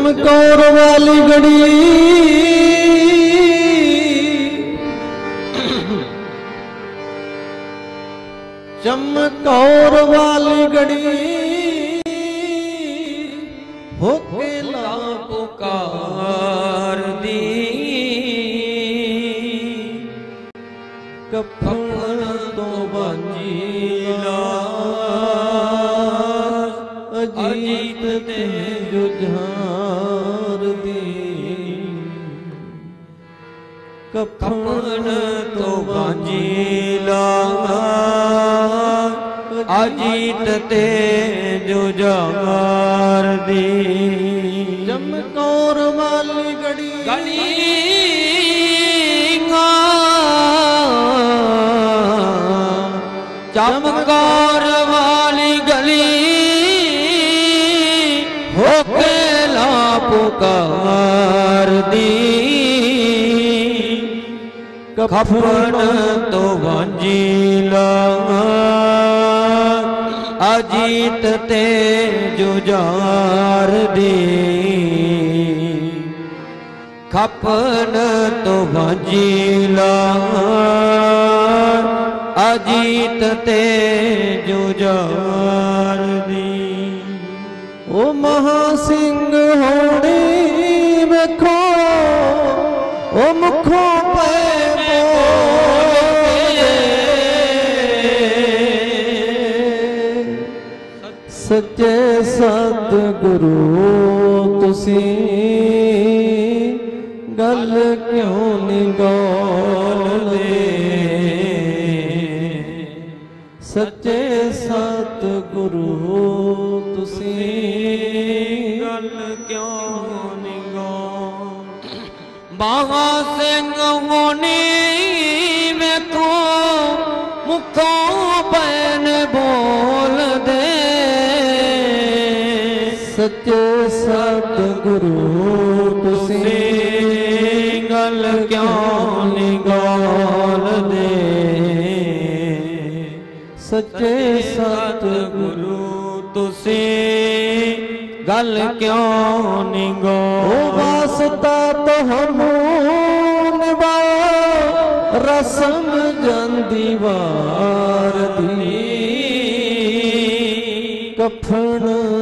کور والی گڑی چمکور والی گڑی پھوکا ਕਫਨ ਤੋਂ ਬਾਂਝੀ ਲਾਂਗਾ ਅਜੀਤ ਤੇ ਜੋ ਜਮਾਰ ਦੀ ਜਮਕੌਰ ਵਾਲੀ ਗੜੀ ਗੜੀ ਚਮਕੌਰ ਵਾਲੀ ਗਲੀ ਹੋ ਕੇ ਲਾ ਪੁਕਾਰ ਖਫਨ ਤੋਂ ਵਾਂਝੀ ਲਾਵਾਂ ਅਜੀਤ ਤੇ ਜੁਝਾਰ ਦੀ ਖਫਨ ਤੋਂ ਵਾਂਝੀ ਲਾਵਾਂ ਅਜੀਤ ਤੇ ਜੁਝਾਰ ਦੀ ਓ ਮਹਾ ਸਿੰਘ ਹੋੜੀ ਵੇਖੋ ਓ ਮੁਖੋਂ ਪੈ سچے تسی گل کیوں نگول دے سچے تسی گل کیوں نی گا دین میں تو پہ سچے ستگرو تسیں گل نگال دے سچے ستگرو تسیں گل نگال گا بستا تو رسم جن بار دی کفن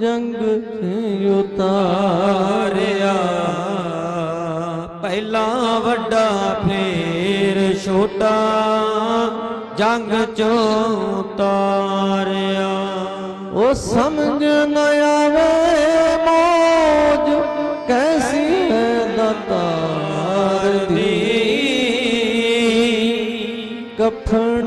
جنگ اتاریا پہلا وڈا پھر چھوٹا جنگ چوتاریا او وہ سمجھ نیا موج کیسی دتار دی تھی کفن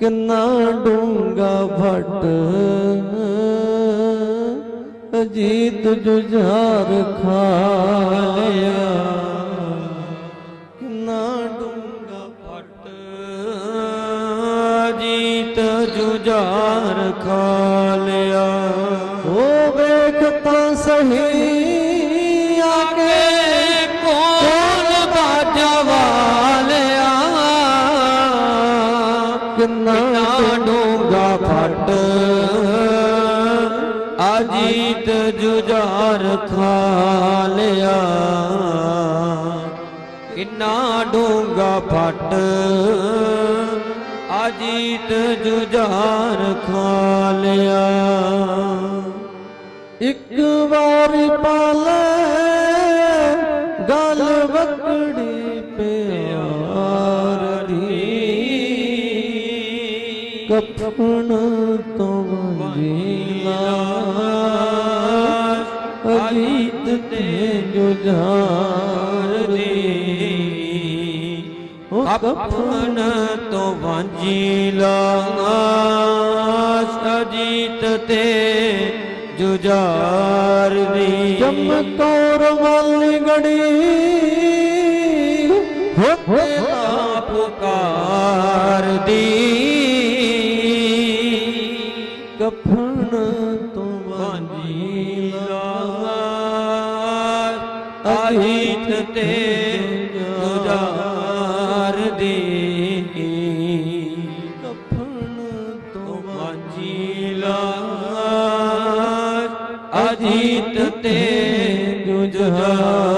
ਕਿੰਨਾ ਡੂੰਗਾ ਭਟ ਅਜੀਤ ਜੁਝਾਰ ਖਾ ਲਿਆ ਕਿੰਨਾ ਡੂੰਗਾ ਭਟ ਅਜੀਤ ਜੁਝਾਰ ਖਾ ਪ੍ਰੀਤ ਜੁਝਾਰ ਖਾ ਲਿਆ ਕਿੰਨਾ ਡੂੰਗਾ ਫਟ ਆਜੀਤ ਜੁਝਾਰ ਖਾ ਲਿਆ ਇੱਕ ਵਾਰ ਪਾਲ ਗਲ ਵਕੜੀ ਪਿਆਰ ਦੀ ਕਪਣ ਤੋਂ ججار اپنا تو بانجی تے جیت دی جم تور والی گڑی آپ کار دی کفن تو مانجی تے ج دے کفن تو اجیلا اجیت تیز ج